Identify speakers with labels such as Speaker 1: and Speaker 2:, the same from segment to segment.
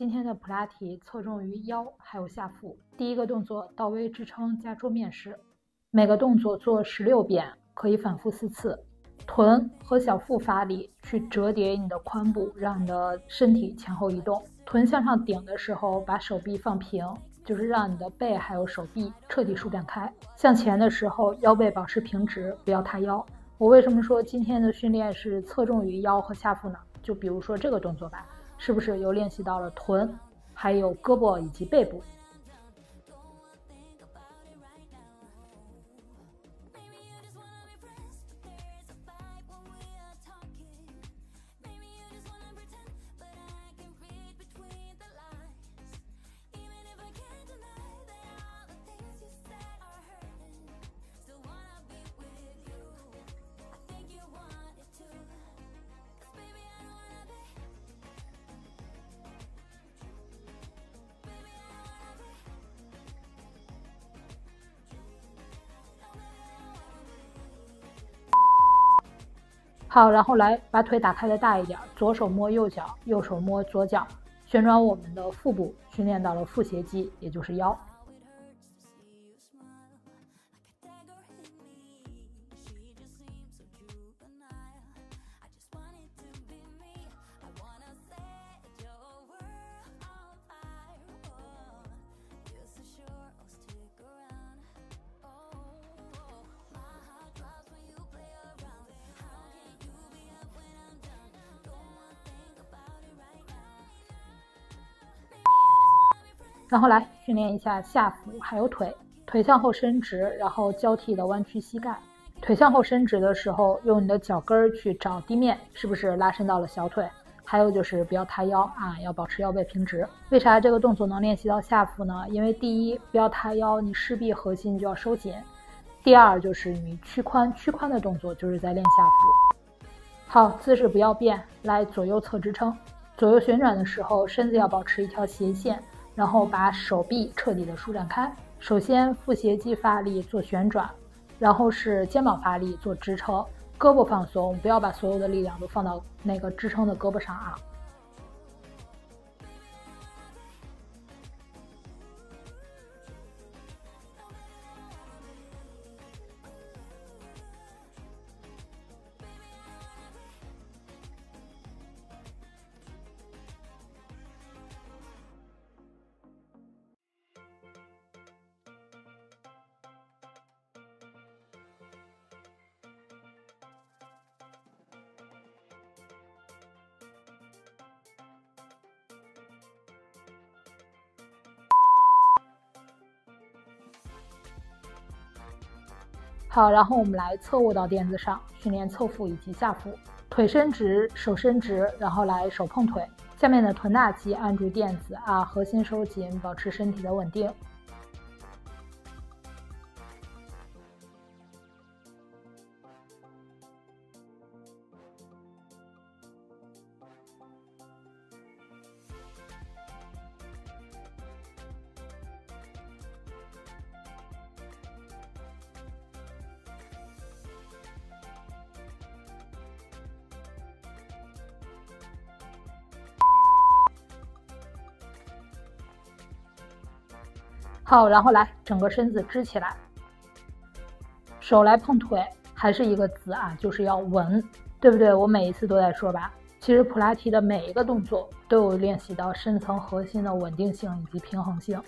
Speaker 1: 今天的普拉提侧重于腰还有下腹。第一个动作倒 V 支撑加桌面式，每个动作做十六遍，可以反复四次。臀和小腹发力去折叠你的髋部，让你的身体前后移动。臀向上顶的时候，把手臂放平，就是让你的背还有手臂彻底舒展开。向前的时候，腰背保持平直，不要塌腰。我为什么说今天的训练是侧重于腰和下腹呢？就比如说这个动作吧，是不是又练习到了臀，还有胳膊以及背部？好，然后来把腿打开的大一点，左手摸右脚，右手摸左脚，旋转我们的腹部，训练到了腹斜肌，也就是腰。然后来训练一下下腹，还有腿，腿向后伸直，然后交替的弯曲膝盖。腿向后伸直的时候，用你的脚跟儿去找地面，是不是拉伸到了小腿？还有就是不要塌腰啊，要保持腰背平直。为啥这个动作能练习到下腹呢？因为第一，不要塌腰，你势必核心就要收紧；第二，就是你屈髋，屈髋的动作就是在练下腹。好，姿势不要变，来左右侧支撑，左右旋转的时候，身子要保持一条斜线。然后把手臂彻底的舒展开，首先腹斜肌发力做旋转，然后是肩膀发力做支撑，胳膊放松，不要把所有的力量都放到那个支撑的胳膊上啊。好，然后我们来侧卧到垫子上，训练侧腹以及下腹。腿伸直，手伸直，然后来手碰腿。下面的臀大肌按住垫子啊，核心收紧，保持身体的稳定。好，然后来整个身子支起来，手来碰腿，还是一个字啊，就是要稳，对不对？我每一次都在说吧。其实普拉提的每一个动作都有练习到深层核心的稳定性以及平衡性。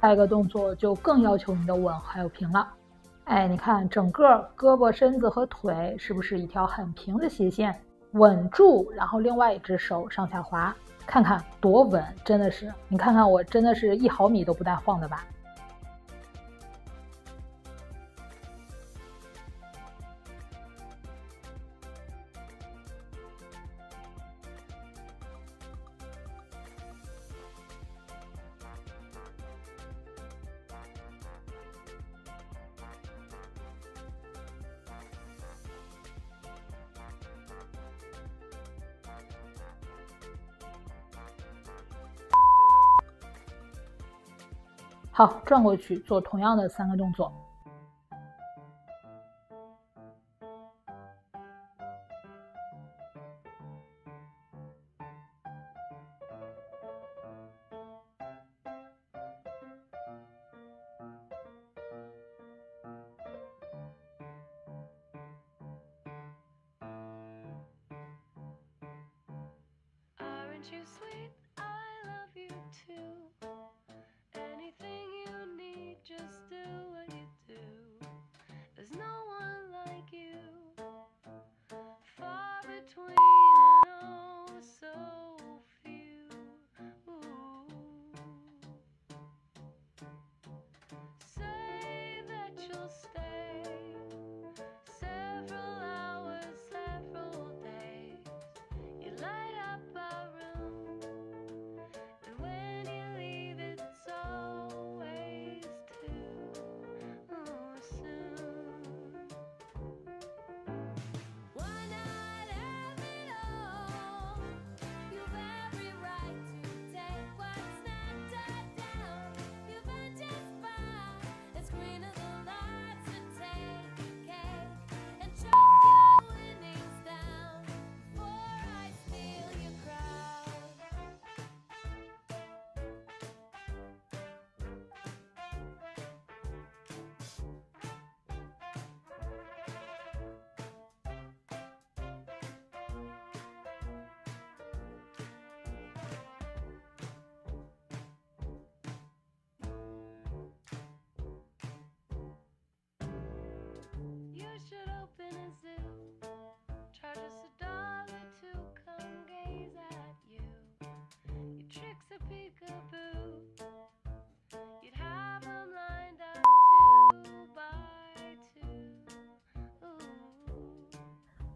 Speaker 1: 下一个动作就更要求你的稳还有平了，哎，你看整个胳膊、身子和腿是不是一条很平的斜线？稳住，然后另外一只手上下滑，看看多稳，真的是，你看看我真的是一毫米都不带晃的吧？
Speaker 2: 好转过去做同样的三个动作。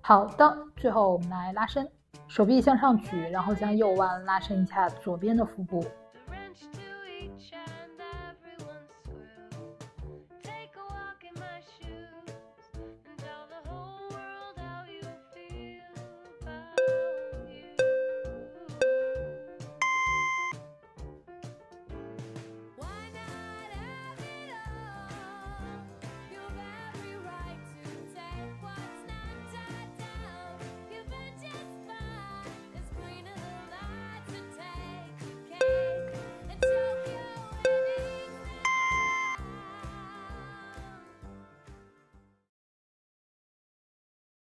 Speaker 2: 好的，最后我们来拉伸，手臂向上举，然后将右腕拉伸一下左边的腹部。